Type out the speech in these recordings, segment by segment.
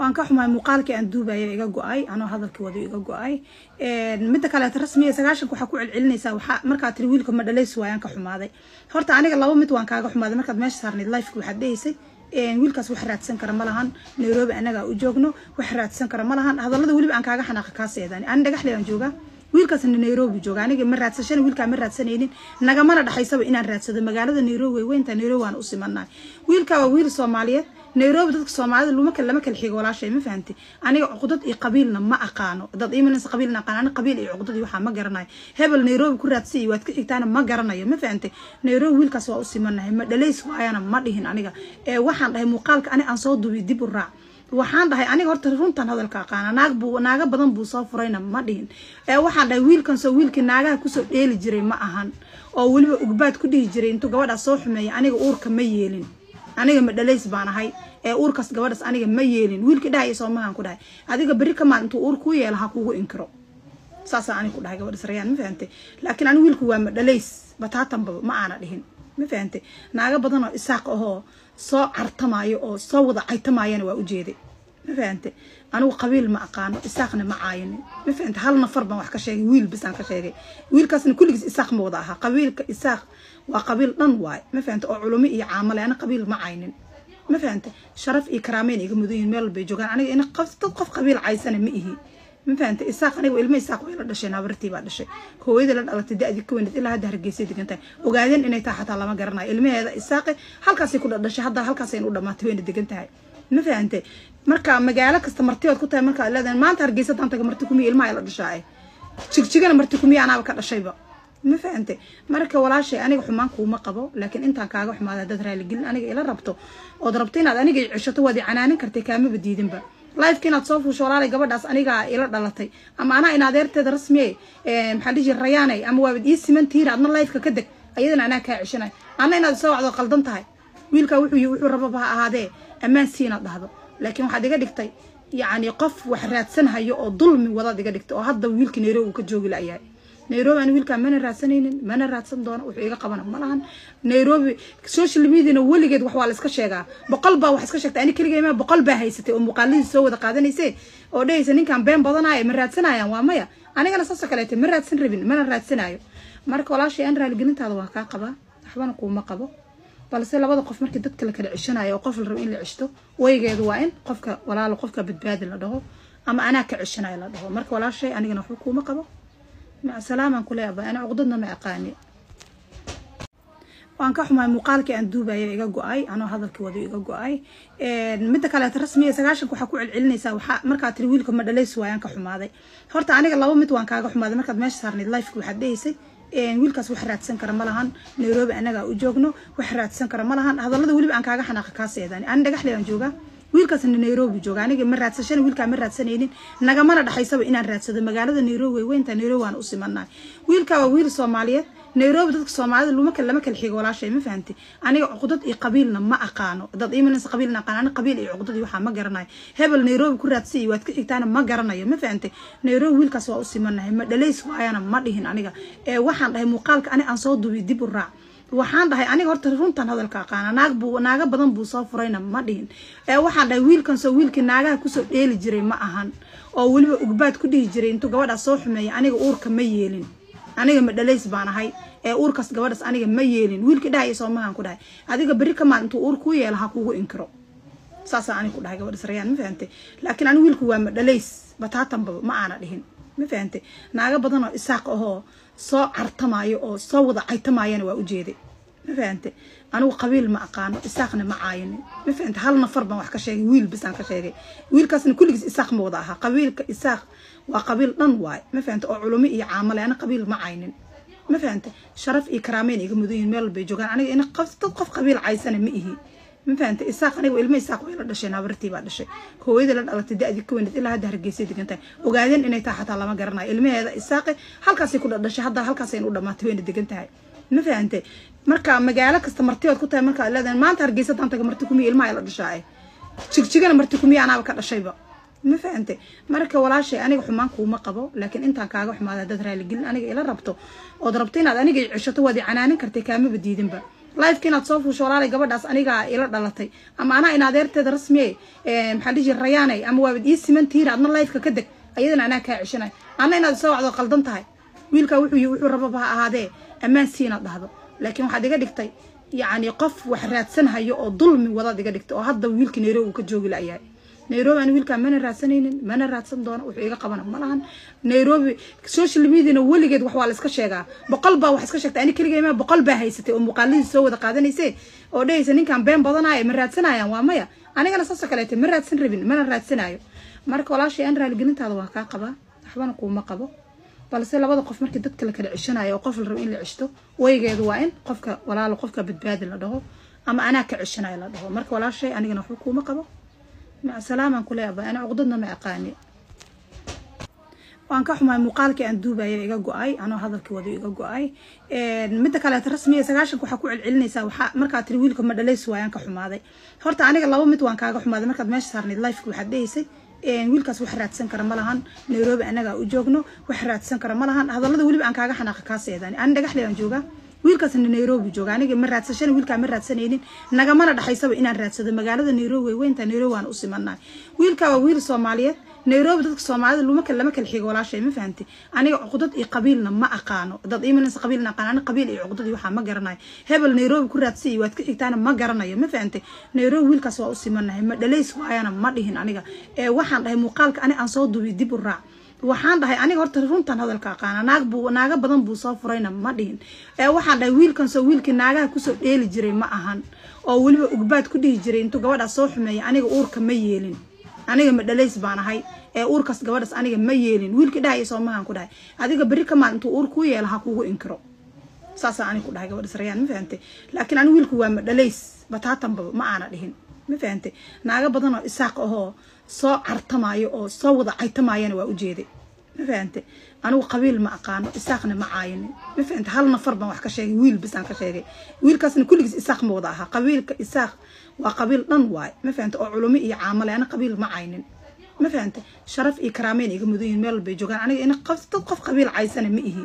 وأنا كحما مقال كي دبي يجوا أي أنا هذا الكوادي يجوا أي متى كانت رسمية سجاشن كحكو العلني سو ح مركع ترويل كم مدرلي سوا يعني كحما هذا خورت أنا كلا ومت وأنا كحما هذا مركع ماش صارني الله يفكر حد يسي ويل كاس وحرات سن كرملهان نروب أنا جا وجوجنو وحرات سن كرملهان هذا الله دولي بأن كاجا حنا كاسي يعني أنا دقح لي عن wiilkaasna nairobi jooga. Aniga ma raadsashana wiilkaa ma raadsanaynin. Nagamana dhaxaysaba inaan raadsado. Magaalada nairobi way weynta nairobi waan u simanahay wiilkaa waa wiil soomaaliyeed. Nairobi dadka soomaalida luma lama kala xigo walaashay ma fahamti aniga cuqdad iyo qabiilna ma aqaano. Dad imanaysa qabiilna aqaan ani qabiil iyo cuqdad iyo waxaa ma garanayo. Hebel nairobi ku raadsi iyo waad ka xigtaana ma garanayo ma fahamti nairobi wiilkaas waa u simanahay ma dhalays waayana ma dhihin aniga. Ee waxaan dhahay muuqaalka ani aan soo duubiy dib u raac waxaan dhahay aniga horta runtan hadalka aqaana naag buu naaga badan buu soo furayna ma dhihin. Ee waxaan dhahay wiilkan soo wiilkii naagaha ku soo dheeli jiray ma ahan oo weliba ugbaad ku dhihi jiray intuu gabadhaas soo xumeeya aniga uurka ma yeelin aniga ma dhalays baan ahay ee uurkaas gabadhaas aniga ma yeelin wiilkii dhahaya soomahan ku dhahay. Adiga berri kamaan intuu uur kuu yeela ha kugu inkiro. Saasaa aniga ku dhahay gabadhas rayaan ma fahantay laakiin aniga wiilku waa ma dhalays bataatanba ma aana dhihin ma fahantay naaga badan oo isaaq ahoo soo cartamaayo oo soo wada caytamaayana waa ujeeday ma fahante anigu qabiil ma aqaano isaaqna ma caayinin ma fahante hal nafar baan wax ka sheegay wiil bis aan ka sheegay. Wiilkaasna kulligiis isaaq ma wada ahaa. Qabiilka isaaq waa qabiil dhan waay. Ma fahante oo culumi iyo caamale ana qabiil ma caynin. Ma fahante sharaf iyo karaameyn iga mudan yihiin meel bay joogaan aniga ina dad qof qabiil caysana ma ihi ma fahante isaaq aniga ilmo isaaq way la dhashay naabartii baa dhashay. Hooyada la dhalatay da-dii ka weyneed ilaa hadda hargeysay degan ogaadeen inay tahay lama garanayo. Ilmaheeda isaaqe halkaasay ku dhashay hadda halkaasayna u wayna degan ma fahante marka magaalo kasta martibaad ku tahay markaa leedahay maanta hargeysa daantaga marti kumiya ilmaha la dhashaa jigjigana marti kumiya anaaba ka dhashayba. Ma fahante marka walaashay aniga xumaan kuuma qabo laakiin intaan kaaga xumaada dad raaligelin aniga ila rabto. Ood rabto inaad aniga ceshato waad canaanin kartay kaamaba diidinba lifeka inaad soo fuusho walaalay gabadhaas anigaa ila dhalatay ama anaa in adeerteeda rasmiye maxaa dhihi jira rayaanay ama waabad ii siman tihiin adna lifeka ka deg ayadana anaa kaa ceshanay anna inaad soo wacdo qaldan tahay. Wiilkaa wuxuu wuxuu rababa ha ahaadee ammaan si inaad dhahdo laakiin waxaad iga dhigtay yacni qof wax raadsanhayo oo dulmi wadaad iga dhigtay oo hadda wiilka nairobi uu ka joogi layahay nairobi aan wiilkaa mana raadsanaynin mana raadsan doono wuxuu iga qabana ma lahan. Nairobi social mediana weligeed wax waa la sheegaa. Boqol baa wax iska sheegtay ani keligay ma boqol baa haysatay oo muuqaaladiisa soo wada qaadanayse oo dhehaysa ninkan been badanaayo ma raadsanayaan? Waa maya. Anigana saasoo kaleete ma raadsan rabin mana raadsanayo marka walaashay aan raaligelintaada waa kaa qabaa. Waxbana kuuma qabo. Balse labada qof markii dadka la kala ceshanayo oo qof la rabo in la ceshto waygeedu waa in qofka walaalo qofka badbaadi la dhaho ama anaa ka ceshanayo la dhaho. Marka walaashay anigana waxba kuuma qabo salaamaan kule aba ana cuqdadna ma aqaani waan ka xumahay muuqaalkii aan duubaya iga go'ay anoo hadalkii wada iga go'ay midda kaleeto rasmiya sagaashanka waxaa ku celcelinaysaa waxaa markaa tiri wiilka ma dhalays waayaan ka xumaaday horta aniga laba mid waan kaaga xumaaday markaad meesha saarnayd lifeka waxaad dhehaysay wiilkaas wax raadsan kara ma lahan nairobi anagaa u joogno wax raadsan kara ma lahan hadallada weliba aan kaaga xanaaqa kaa seedaan ani dhagaxle aan joogaa wiilkaasna nairobi jooga. Aniga ma raadsashana wiilkaa ma raadsanaynin. Nagamana dhaxaysaba inaan raadsado. Magaalada nairobi way weynta nairobi waan u simanahay wiilkaa waa wiil soomaaliyeed. Nairobi dadka soomaalida luma lama kala xigo walaashay ma fahamti aniga cuqdad iyo qabiilna ma aqaano. Dad imanaysa qabiilna aqaan ani qabiil iyo cuqdad iyo waxaa ma garanayo. Hebel nairobi ku raadsi iyo waad ka xigtaana ma garanayo ma fahamti nairobi wiilkaas waa u simanahay ma dhalays waayana ma dhihin aniga. Ee waxaan dhahay muuqaalka ani aan soo duubiy dib u raac waxaan dhahay aniga horta runtan hadalka aqaana naag buu naaga badan buu soo furayna ma dhihin. Ee waxaan dhahay wiilkan soo wiilkii naagaha ku soo dheeli jiray ma ahan oo weliba ugbaad ku dhihi jiray intuu gabadhaas soo xumeeya aniga uurka ma yeelin aniga ma dhalays baan ahay ee uurkaas gabadhaas aniga ma yeelin wiilkii dhahaya soomahan ku dhahay. Adiga berri kamaan intuu uur kuu yeela ha kugu inkiro. Saasaa aniga ku dhahay gabadhas rayaan ma fahantay laakiin aniga wiilku waa ma dhalays bataatanba ma aana dhihin ma fahantay naaga badan oo isaaq ahoo soo cartamaayo oo soo wada caytamaayana waa ujeeday ma fahante anigu qabiil ma aqaano isaaqna ma caayinin ma fahante hal nafar baan wax ka sheegay wiil bis aan ka sheegay. Wiilkaasna kulligiis isaaq ma wada ahaa. Qabiilka isaaq waa qabiil dhan waay. Ma fahante oo culumi iyo caamale ana qabiil ma caynin. Ma fahante sharaf iyo karaameyn iga mudan yihiin meel bay joogaan aniga ina dad qof qabiil caysana ma ihi ma fahante isaaq aniga ilmo isaaq way la dhashay naabartii baa dhashay. Hooyada la dhalatay da-dii ka weyneed ilaa hadda hargeysay degan tahay ogaadeen inay tahay xataa lama garanayo. Ilmaheeda isaaqe halkaasay ku dhashay hadda halkaasayna u dhamaatay wayna degan tahay ma fahante marka magaalo kasta martibaad ku tahay markaa leedahay maanta hargeysa daantaga marti kumiya ilmaha la dhashaa jigjigana marti kumiya anaaba ka dhashayba. Ma fahante marka walaashay aniga xumaan kuuma qabo laakiin intaan kaaga xumaada dad raaligelin aniga ila rabto. Ood rabto inaad aniga ceshato waad i canaanin kartay kaamaba diidinba lifeka inaad soo fuusho walaalay gabadhaas anigaa ila dhalatay. Ama anaa in adeerteeda rasmiye maxaa dhihi rayaanay ama waabad ii siman tihiin adna lifeka ka deg. Ayadana anaa kaa ceshanay. Anna inaad soo wacdo qaldan tahay. Wiilkaa wuxuu wuxuu rababa ha ahaadee ammaan si inaad dhahdo. Laakiin waxaad iga dhigtay yacni qof wax raadsanhayo oo dulmi wadaad iga dhigtay oo hadda wiilka nairobi uu ka joogi layahay nairobi aan wiilkaa mana raadsanaynin mana raadsan doono wuxuu iga qabana ma lahan. Nairobi social mediana weligeed wax waa la sheegaa. Boqol baa wax iska sheegtay ani keligay ma boqol baa haysatay oo muuqaaladiisa soo wada qaadanayse oo dhehaysa ninkan been badanaayo ma raadsanayaan? Waa maya. Anigana saasoo kaleete ma raadsan rabin mana raadsanayo marka walaashay aan raaligelintaada waa kaa qabaa. Waxbana kuuma qabo. Balse labada qof markii dadka la kala ceshanayo oo qof la rabo in la ceshto waygeedu waa in qofka walaalo qofka badbaadi la dhaho ama anaa ka ceshanayo la dhaho. Marka walaashay anigana waxba kuuma qabo salaamaan kule aba ana cuqdadna ma aqaani waan ka xumaay muuqaalkii aan duubaya iga go'ay anoo hadalkii wada iga go'ay midda kaleeta rasmiya sagaashanka waxaa ku celcelinaysaa waxaa markaa tiri wiilka ma dhalays waayaan ka xumaaday horta aniga laba mid waan kaaga xumaaday markaad meesha saarnayd lifeka waxaad dhehaysay wiilkaas wax raadsan kara ma lahan nairobi annagaa u joogno wax raadsan kara ma lahan hadallada weliba aan kaaga xanaaqa kaa seedaan ani dhagaxle aan joogaa wiilkaasna nairobi jooga. Aniga ma raadsashana wiilkaa ma raadsanaynin. Nagamana dhaxaysaba inaan raadsado. Magaalada nairobi way weyntaa nairobi waan u simannahay. Wiilkaa waa wiil soomaaliyeed. Nairobi dadka soomaalida luma lama kala xigo walaashay ma fahamtay aniga cuqdad iyo qabiilna ma aqaano. Dad imanaysa qabiilna aqaan ani qabiil iyo cuqdad iyo waxaa ma garanayo. Hebel nairobi ku raadsan iyo waad ka xigtaana ma garanayo ma fahamtay nairobi wiilkaas waa u simannahay. Ma dhalays waayana ma dhihin aniga. Ee waxaan dhahay muuqaalka ani aan soo duubiy dib u raac waxaan dhahay aniga horta runtan hadalka aqaana naag buu naaga badan buu soo furayna ma dhihin. Ee waxaan dhahay wiilkan soo wiilkii naagaha ku soo dheeli jiray ma ahan oo weliba ugbaad ku dhihi jiray intuu gabadhaas soo xumeeya aniga uurka ma yeelin aniga ma dhalays baan ahay ee uurkaas gabadhaas aniga ma yeelin wiilkii dhahaya soomahan ku dhahay adiga berri kamaan intuu uur kuu yeela ha kugu inkiro. Saasaa aniga ku dhahay gabadhaas rayaan ma fahantay laakiin aniga wiilku waa ma dhalays bataatanba ma aana dhihin ma fahantay naaga badan oo isaaq ahoo soo cartamaayo oo soo wada caytamaayana waa ujeeday ma fahante anigu qabiil ma aqaano isaaqna ma caayinin ma hal nafar baan wax ka sheegay wiil bis aan ka sheegay. Wiilkaasna kulligiis isaaq ma wada ahaa. Qabiilka isaaq waa qabiil dhan waay. Ma oo culumi iyo caamale ana qabiil ma caynin ma fahante sharaf iyo karaameyn iga mudan yihiin meel bay joogaan. Aniga ina dad qof qabiil caysana ma ihi.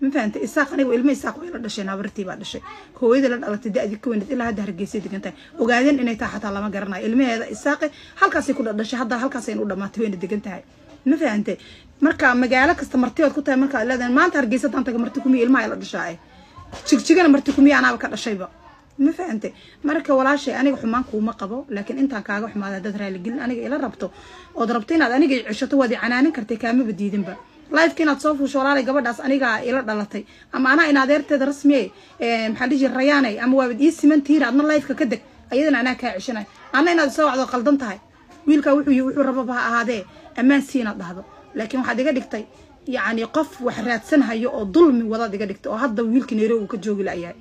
Ma isaaq aniga ilmo isaaq way la dhasheen habartii baa dhashay. Hooyada la dhalatay da-dii ka weyneed ilaa hadda hargeysay degan ogaadeen inay tahay xataa lama garanayo. Ilmaheeda isaaqe halkaasay ku dhashay hadda halkaasayna u dhamaatay wayna degan tahay ma fahante marka magaalo kasta martibaad ku tahay markaa leedahay maanta hargeysa daan taga marti kumiya ilmaha la dhashaa jigjigana marti kumiya anaaba ka dhashayba ma fahante marka walaashay aniga xumaan kuuma qabo laakiin intaan kaaga xumaada haddaad raaligelin aniga ila rabto ood rabto inaad aniga ceshato waad i canaanin kartay kaamaba diidinba lifeka inaad soo fuusho walaalay gabadhaas anigaa ila dhalatay ama anaa in adeerteeda rasmiye maxaa dhihi jira rayaanay ama waabad ii siman tihiin adna lifeka ka deg ayadana anaa kaa ويلك وحي وحي ربابا هذا أمان سينا دهذا لكن واحد يقول لك يعني قف وحرات سنها يو ظلم ولا دي قال لك تي وهذا ويلك نيرو كجوج الأيام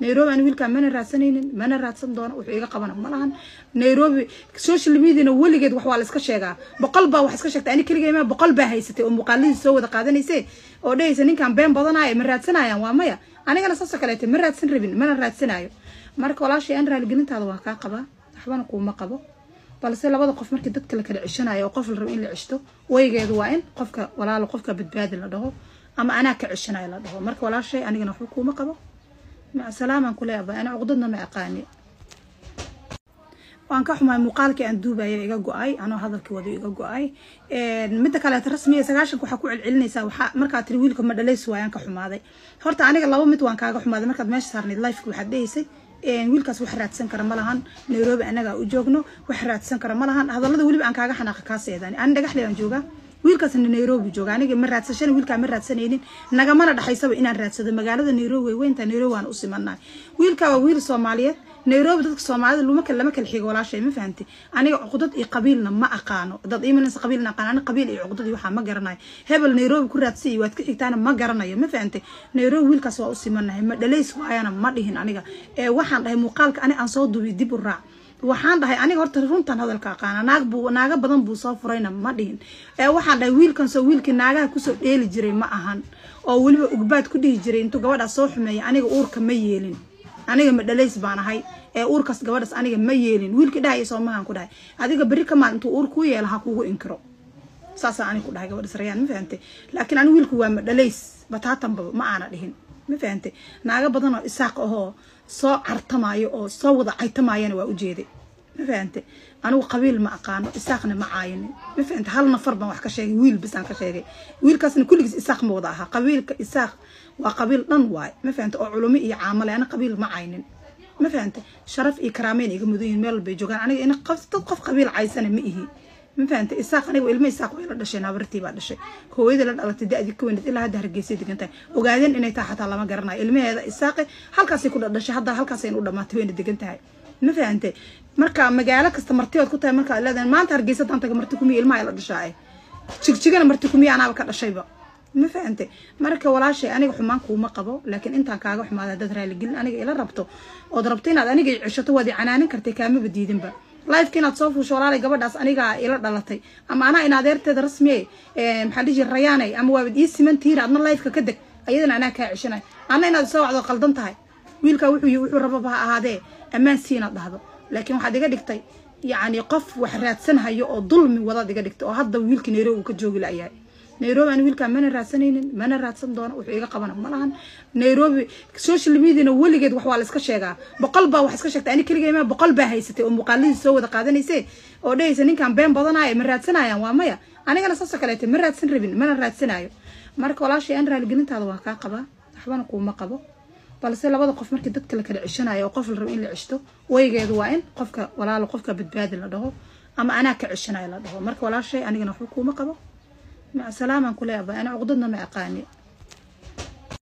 نيروبي أنا ويلك من الرات سنين من الرات سن دون وحي إلى قبنا ما لهن نيروبي سوشيال ميديا نولي قد وحوال اسكشيغا بقلبه وحسكشيغا يعني كل جيما بقلبه هي ستي أم قال لي سو دقا ذني سي ودي سنين كان بين بطنها من الرات سنها ومايا أنا قال صاصا قالت من الرات سن ربين من الرات سنها ماركو لاشي أنا راه لقيت هذا واكا قبا قوم قبا balse labada qof markii dadka la kala ceshanayo oo qof la in la ceshto waygeedu waa in qofka walaalo qofka badbaadi la dhaho ama anaa ka ceshanayo la dhaho. Marka walaashay anigana waxba kuuma qabo. Salaamaan kule aba ana cuqdadna ma aqaani. Waan ka xumaay muuqaalkii aan duubaya iga go'ay anoo hadalkii wada iga go'ay. Midda kaleeta rasmiya sagaashanka waxaa ku celcelinaysaa waxaa markaa tiri wiilka ma dhalays waayaan ka xumaaday. Horta aniga laba mid waan kaaga xumaaday markaad meesha saarnayd lifeka waxaad dhehaysay wiilkaas wax raadsan kara ma lahan. Nairobi annagaa u joogno wax raadsan kara ma lahan. Hadallada weliba aan kaaga xanaaqa kaa seedaan. Ani dhagaxle aan joogaa wiilkaasna nairobi jooga. Aniga ma raadsashana wiilkaa ma raadsanaynin. Nagamana dhaxaysaba inaan raadsado magaalada nairobi way weyntaa nairobi waan u simannahay. Wiilkaa waa wiil soomaaliyeed nairobi dadka soomaalida lama kala xigo walaashay ma fahamtay aniga cuqdad iyo qabiilna ma aqaano. Dad imanaysa qabiilna aqaan ani qabiil iyo cuqdad iyo waxaa ma garanayo. Hebel nairobi ku raadsan iyo waad ka xigtaana ma garanayo ma fahamtay nairobi wiilkaas waa u simannahay ma dhalays waayana ma dhihin aniga. Ee waxaan dhahay muuqaalka ani aan soo duubiy dib u raac. Waxaan dhahay aniga horta runtan hadalka aqaana naag buu naaga badan buu soo furayna ma dhihin. Ee waxaan dhahay wiilkan wiilkii naagaha ku soo dheeli jiray ma ahan. Oo weliba ugbaad ku dhihi jiray intuu gabadhaas soo xumeeya aniga uurka ma yeelin aniga ma dhalays baan ahay. Ee uurkaas gabadhaas aniga ma yeelin. Wiilkii dhahaya soomahan ku dhahay. Adiga berri kamaan intuu uur kuu yeela ha kugu inkiro. Saasaa aniga ku dhahay gabadhaas rayaan ma fahantay laakiin aniga wiilku waa ma dhalays. Bataatanba ma aana dhihin ma fahantay naaga badan oo isaaq ahoo soo cartamaayo oo soo wada caytamaayana waa ujeeday ma fahante anigu qabiil ma aqaano isaaqna ma caayinin ma hal nafar baan wax ka sheegay wiil bis aan ka sheegay. Wiilkaasna kulligiis isaaq ma wada ahaa. Qabiilka isaaq waa qabiil dhan waay. Ma oo culumi iyo caamale ana qabiil ma caynin ma fahante sharaf iyo karaameyn iga mudan yihiin meel bay joogaan aniga ina dad qof qabiil caysana ma ihi. Ma isaaq aniga ilmo isaaq way la dhashay naabartii baa dhashay. Hooyada la dhalatay da-dii ka weyneed ilaa hadda hargeysay degan ogaadeen inay tahay xataa lama garanayo. Ilmaheeda isaaqe halkaasay ku dhashay hadda halkaasayna u dhamaatay wayna degan tahay. Ma fahante marka magaalo kasta martibaad ku tahay markaa leedahay maanta hargeysa daan taga marti kumiya ilmaha la dhashaa jigjigana marti kumiya anaaba ka dhashayba ma fahante marka walaashay aniga xumaan kuuma qabo laakiin intaan kaaga xumaada haddaad raaligelin aniga ila rabto ood rabto inaad aniga ceshato waad i canaanin kartay kaamaba diidinba lifeka inaad soo fuusho walaalay gabadhaas anigaa ila dhalatay ama anaa in adeerteeda rasmiye maxaa dhihi rayaanay ama waabad ii siman tihiin adna lifeka ka deg ayadana anaa kaa ceshanay anna inaad soo wacdo qaldan tahay wiilkaa wuxuu wuxuu rababa ha ahaadee ammaan si inaad dhahdo laakiin waxaad iga dhigtay yacni qof wax raadsanhayo oo dulmi wadaad iga dhigtay oo hadda wiilka nairobi uu ka joogi layahay nairobi aan wiilkaa mana raadsanaynin mana raadsan doono wuxuu iga qabana ma lahan nairobi social mediana weligeed wax waa la iska sheegaa. Boqol baa wax iska sheegtay ani keligayma boqol baa haysatay oo muuqaaladiis soo wada qaadanayse oo dhehaysa ninkan been badanaayo ma raadsanayaan? Waa maya. Anigana saasoo kaleete ma raadsan rabin mana raadsanayo marka walaashay aan raaligelintaada waa kaa qabaa waxbana kuuma qabo balse labada qof markii dadka la kala ceshanayo oo qof la rabo in la ceshto waygeedu waa in qofka walaalo qofka badbaadi la dhaho ama anaa ka ceshanayo la dhaho. Marka walaashay anigana waxba kuuma qabo. Salaamaan ku leeyahay ana cuqdadna ma aqaani